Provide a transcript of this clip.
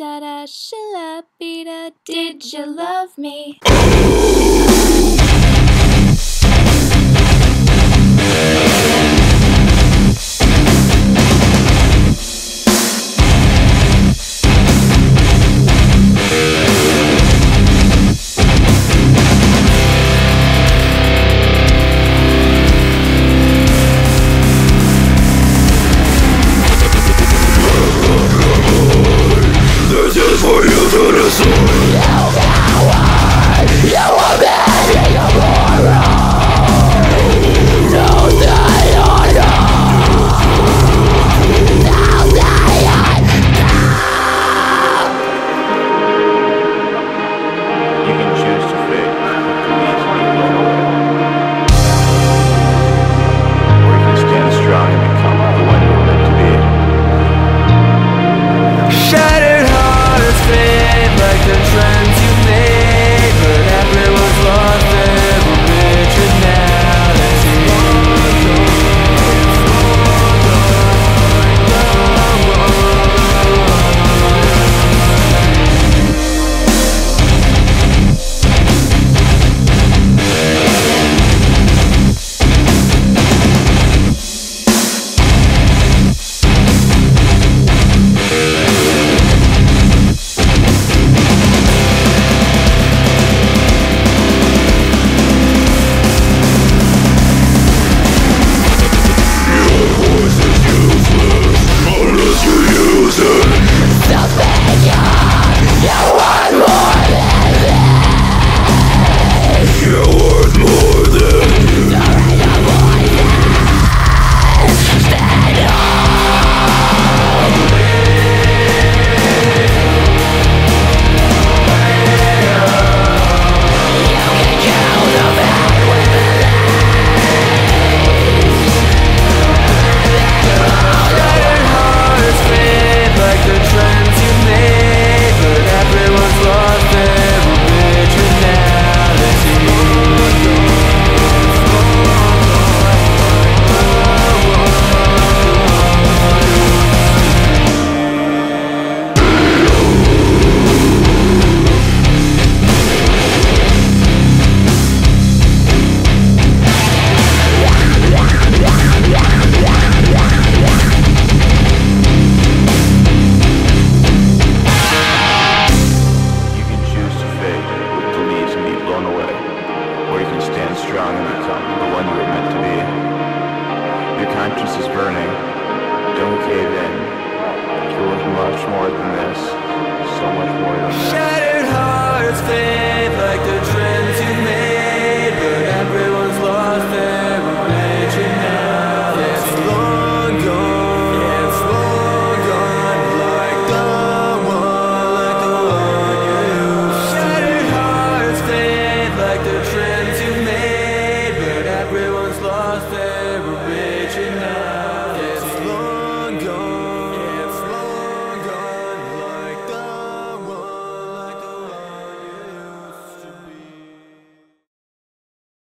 da da shilla be da. Did you love me? conscience is burning. Don't cave in. You're worth much more than this. So much more than this. Shattered hearts fade like the trends you made, but everyone's lost their imagination. It's long gone. It's long gone. Like the one, like the one you knew. Shattered hearts fade like the trends you made, but everyone's lost their imagination.